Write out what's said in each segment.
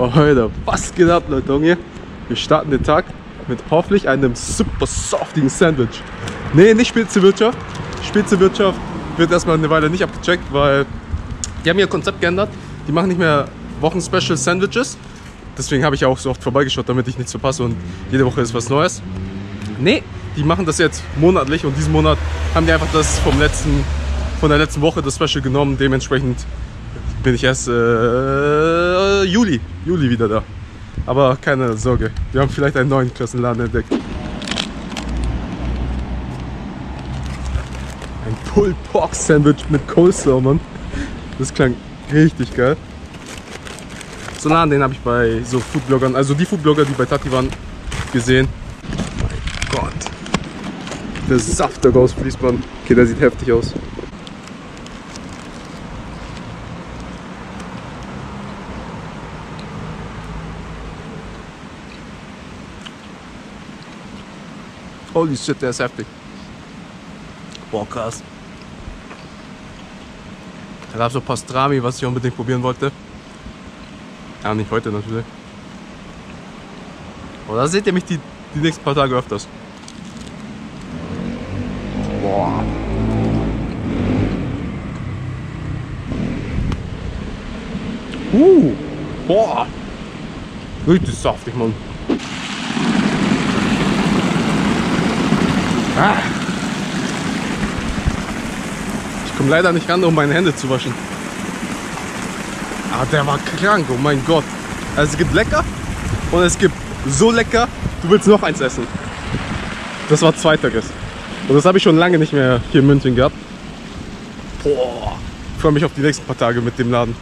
Oh, Alter, was geht ab, Leute? Junge? Wir starten den Tag mit hoffentlich einem super softigen Sandwich. Nee, nicht Spitzenwirtschaft. Spitzenwirtschaft wird erstmal eine Weile nicht abgecheckt, weil die haben ihr Konzept geändert. Die machen nicht mehr Wochen-Special Sandwiches. Deswegen habe ich auch so oft vorbeigeschaut, damit ich nichts verpasse und jede Woche ist was Neues. Nee, die machen das jetzt monatlich und diesen Monat haben die einfach das vom letzten, von der letzten Woche das Special genommen. Dementsprechend bin ich erst äh, Juli, Juli wieder da. Aber keine Sorge, wir haben vielleicht einen neuen Klassenladen entdeckt. Ein Pulled Pork Sandwich mit Coleslaw, Mann. Das klang richtig geil. So einen Laden, den habe ich bei so Foodbloggern, also die Foodblogger, die bei Tati waren, gesehen. Mein Gott. Der Saft, der rausfließt, Mann. Okay, der sieht heftig aus. Holy shit, der ist heftig. Boah, krass. Da gab es so Pastrami, was ich unbedingt probieren wollte. Ja, nicht heute natürlich. Aber da seht ihr mich die, die nächsten paar Tage öfters. Boah. Uh, boah. Richtig saftig, Mann. Ah. Ich komme leider nicht ran, um meine Hände zu waschen. Ah, der war krank, oh mein Gott. Also es gibt lecker und es gibt so lecker, du willst noch eins essen. Das war zweiteres. Und das habe ich schon lange nicht mehr hier in München gehabt. Boah. Ich freue mich auf die nächsten paar Tage mit dem Laden.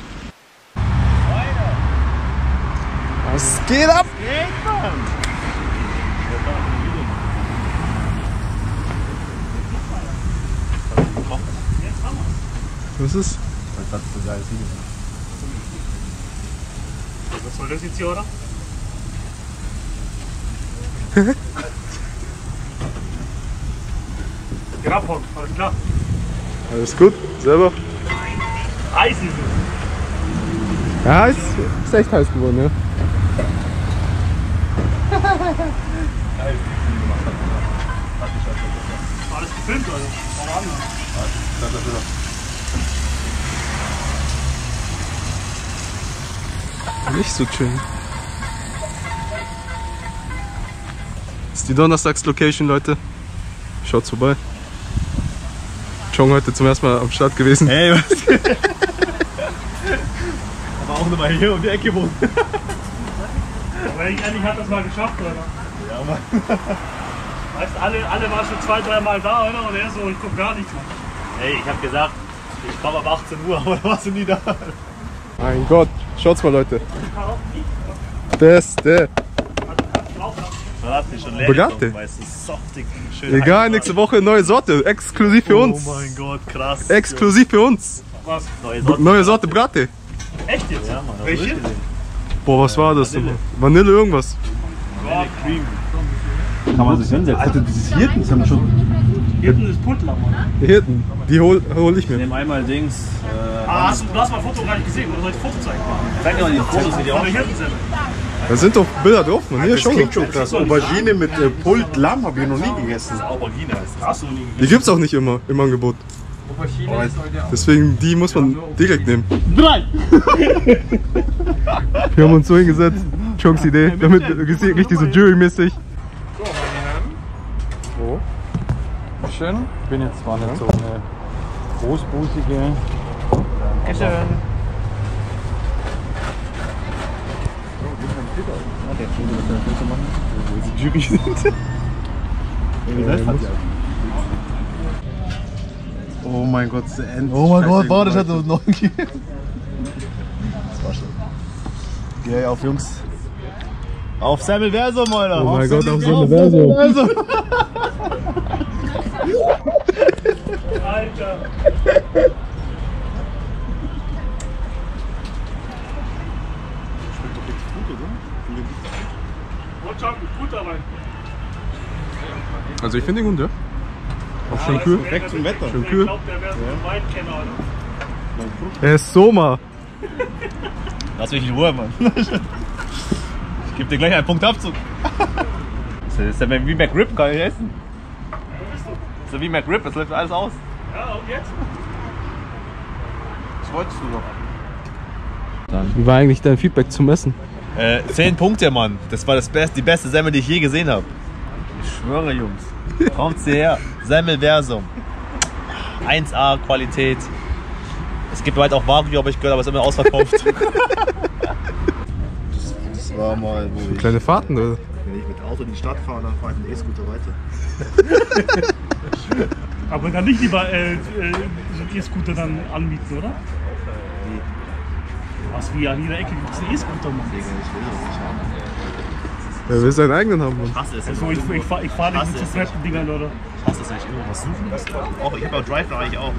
Was geht ab? Was ist? Was soll das jetzt hier, oder? Geh abhauen, alles klar. Alles gut? Selber? Eis ist es. Ja, ist, ist echt heiß geworden, ja. Alles gefilmt, also. Schau an. Nicht so chillen. Das ist die Donnerstags-Location, Leute. Schaut vorbei. Chong heute zum ersten Mal am Start gewesen. Ey, was? Aber auch nochmal hier um die Ecke wohnen. Aber ich endlich hat das mal geschafft, oder? Ja, Mann. Weißt du, alle, alle waren schon zwei, drei Mal da, oder? Und er so, ich guck gar nichts, Mann. Ey, ich hab gesagt, ich komme ab 18 Uhr, aber da warst du nie da. Mein Gott, schaut's mal, Leute. Beste. Schön. Egal, nächste Woche neue Sorte. Exklusiv für uns. Oh mein Gott, krass. Exklusiv für uns. Was? Neue Sorte. Neue Sorte Brate. Echt jetzt? Ja, Mann, Welche? Boah, was war das? Vanille. Vanille irgendwas. Ja, Cream. Kann man sich hinsetzen. Also dieses Hirten, das haben wir schon. Hinten ist Puttler, Mann. Die Hirten. Die hol, hol ich mir. nehmen einmal Dings. Äh, Ah, hast du, du hast mein Foto gar nicht gesehen, oder soll ich Foto zeigen? zeig dir mal die Fotos, die der Hirtensemmel. Da sind doch Bilder drauf, man. Hier Das schon. klingt schon krass. Aubergine mit äh, Pulled Lamm habe ich noch nie gegessen. Aubergine das. Hast du nie Die gibt's auch nicht immer im Angebot. Deswegen, die muss man direkt nehmen. Drei! Wir haben uns so hingesetzt. Chongs Idee. Damit richtig so Jury-mäßig. Schön. Ich bin jetzt zwar nicht so eine großbusige. Dankeschön. Die Jury sind. Oh mein Gott, das End. Oh mein Gott, warte, das hat uns noch gegeben. Das war schon. Geh auf, Jungs. Auf Semmelversum, Alter. Oh mein Gott, auf Verso. Alter. Also ich finde den gut, ja. Auch schön kühl. Weg zum Wetter. Schön Ich kühl. glaube, der wäre so ein Weinkenner, oder? Er ist Soma. Lass mich in Ruhe, Mann. Gib dir gleich einen Punktabzug. Das ist ja wie McRib, kann ich essen. Das ist ja wie McRib, das läuft alles aus. Ja, und jetzt? Das wolltest du doch. Wie war eigentlich dein Feedback zum Essen? Äh, 10 Punkte, Mann. Das war das Best, die beste Semmel, die ich je gesehen habe. Ich schwöre, Jungs. Kommt hierher. Semmelversum. 1A Qualität. Es gibt bald auch Wagyu, aber ich gehört, aber es ist immer ausverkauft. das, war mal, wo ich, Kleine Fahrten, oder? wenn ich mit Auto in die Stadt fahre, dann fahre ich mit E-Scooter weiter. Aber dann nicht lieber äh, äh, so einen E-Scooter dann anmieten, oder? Was wie an jeder Ecke gibt es einen E-Scooter, Mann. Ich will das nicht haben. Wer will seinen eigenen haben, Mann? Hasse es. Also ich, ich, fahr- ich fahre Hasse nicht mit so flatten Dingern, oder? Ich hasse es, wenn ich irgendwo was suchen muss. Auch, ich habe auch Drive Now eigentlich auch.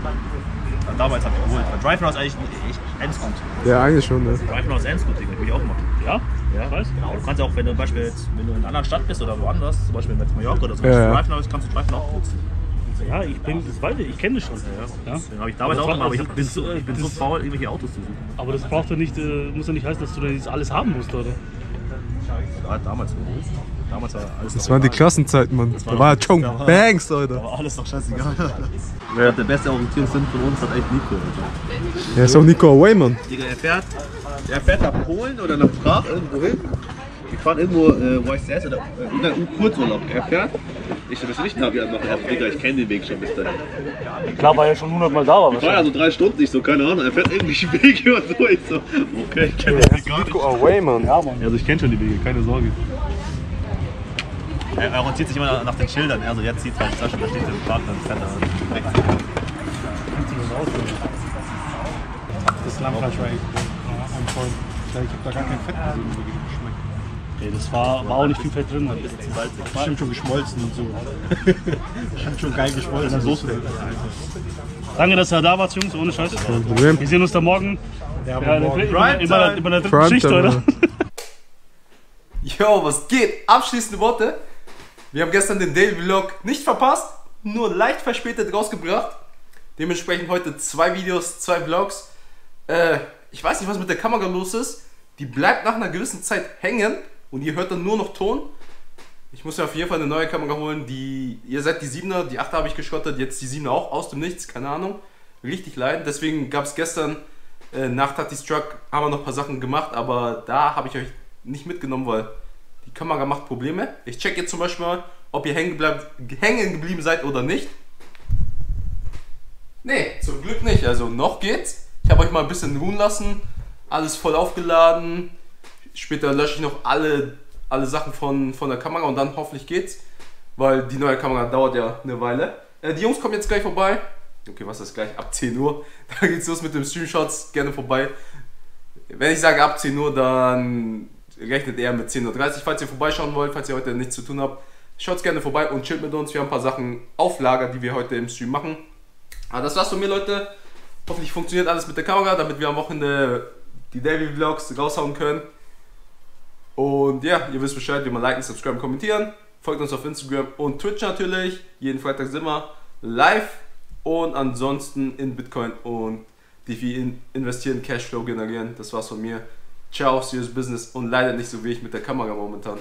Damals habe ich geholt. Drive Now ist eigentlich echt Endscoot. Ja, eigentlich schon, ne? Drive Now ist Endscoot, Digga. Will ich auch machen. Ja? Ja, Weiß? Du kannst auch, wenn du zum Beispiel jetzt, wenn du in einer anderen Stadt bist oder woanders, zum Beispiel mit Mallorca oder so, Ja, ja. Now ist, kannst du Now auch nutzen. Ja, ich bin, das weiß ich, ich kenne das schon. Ja. Den habe ich damals Aber auch das gemacht, aber ich, bin, so, ich bin so das- faul, irgendwelche Autos zu suchen. Aber das braucht ja nicht, äh, muss ja nicht heißen, dass du jetzt alles haben musst, oder? Ja, damals so. Damals war alles Das noch waren die. Klassenzeiten, Mann. Da war- war Chong da war- Bangs, Da Alter. war alles doch scheißegal. Ja, der beste Orientierungssinn von uns hat echt Nico. Alter. Ja, ist auch Nico Away, Mann. Digga, er fährt, er fährt nach Polen oder nach Prag irgendwo hin. Wir fahren irgendwo, äh, das? Oder äh, Kurzurlaub. Er fährt. Ich so, das nicht Navi anmachen. Er Digga, ich kenne den Weg schon bis dahin. Klar, war ja schon 100 Mal da, aber Ich war ja so drei Stunden, ich so, keine Ahnung. Er fährt irgendwelche Wege und so. Ich so, okay, ich kenne den Weg gar nicht. Away, Mann. Ja, Mann. Also ich kenne schon die Wege, keine Sorge. Er, er orientiert sich immer nach, den Schildern. Er so, jetzt zieht halt Tasche, da steht der Park, dann fährt er weg. Das Lammfleisch war echt on point. Ich habe da gar kein Fett gesehen, wie geschmeckt. Ey, das war, war auch nicht viel Fett drin. Mann. Bestimmt schon geschmolzen und so. Bestimmt schon geil geschmolzen. Soße. Danke, dass ihr da wart, Jungs, ohne Scheiß. Problem. Wir sehen uns da morgen. Ja, Ja, morgen. immer, immer, immer der dritten Schicht, oder? Yo, was geht? Abschließende Worte. Wir haben gestern den Daily Vlog nicht verpasst, nur leicht verspätet rausgebracht. Dementsprechend heute zwei Videos, zwei Vlogs. Äh, ich weiß nicht, was mit der Kamera los ist. Die bleibt nach einer gewissen Zeit hängen und ihr hört dann nur noch Ton. Ich muss mir auf jeden Fall eine neue Kamera holen. Die, ihr seid die 7er, die 8er habe ich geschrottet, jetzt die 7er auch aus dem Nichts, keine Ahnung. Richtig leiden. Deswegen gab es gestern äh, nach Tati's Truck haben wir noch ein paar Sachen gemacht, aber da habe ich euch nicht mitgenommen, weil die Kamera macht Probleme. Ich check jetzt zum Beispiel mal, ob ihr hängen, hängen geblieben seid oder nicht. Nee, zum Glück nicht. Also noch geht's. Ich habe euch mal ein bisschen ruhen lassen. Alles voll aufgeladen. Später lösche ich noch alle, alle Sachen von, von der Kamera und dann hoffentlich geht's. Weil die neue Kamera dauert ja eine Weile. Äh, die Jungs kommen jetzt gleich vorbei. Okay, was ist gleich? Ab 10 Uhr. Da geht's los mit dem Streamshots. Gerne vorbei. Wenn ich sage ab 10 Uhr, dann rechnet eher mit 10.30 Uhr. Falls ihr vorbeischauen wollt, falls ihr heute nichts zu tun habt, schaut gerne vorbei und chillt mit uns. Wir haben ein paar Sachen auf Lager, die wir heute im Stream machen. Aber das war's von mir, Leute. Hoffentlich funktioniert alles mit der Kamera, damit wir am Wochenende die Daily Vlogs raushauen können. Und ja, ihr wisst Bescheid, wie man liken, subscriben, kommentieren. Folgt uns auf Instagram und Twitch natürlich. Jeden Freitag sind wir live. Und ansonsten in Bitcoin und DeFi in investieren, Cashflow generieren. Das war's von mir. Ciao, serious business und leider nicht so wie ich mit der Kamera momentan.